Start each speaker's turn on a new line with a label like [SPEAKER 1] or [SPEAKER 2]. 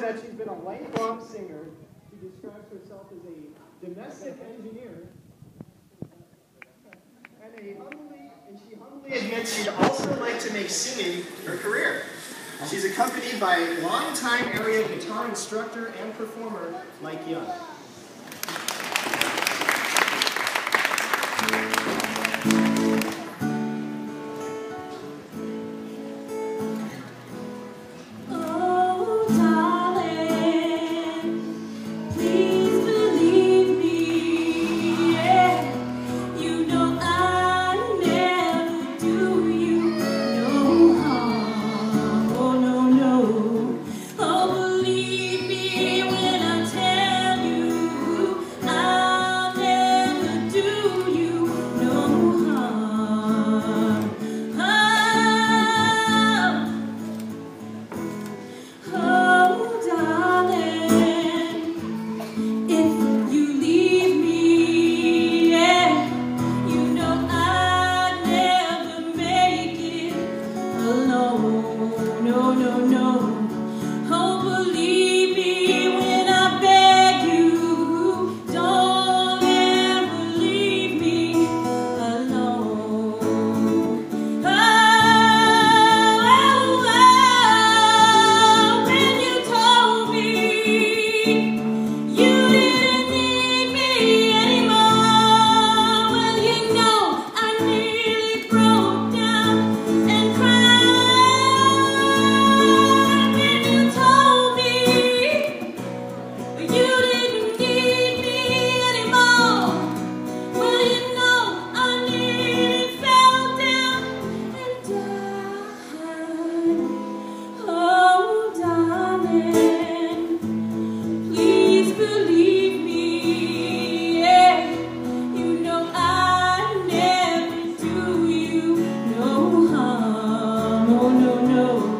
[SPEAKER 1] that, she's been a lifelong singer. She describes herself as a domestic engineer and a humbly, and she humbly admits she'd also like to make singing her career. She's accompanied by longtime area guitar instructor and performer Mike Young.
[SPEAKER 2] no, no, no, no. Oh, believe. know.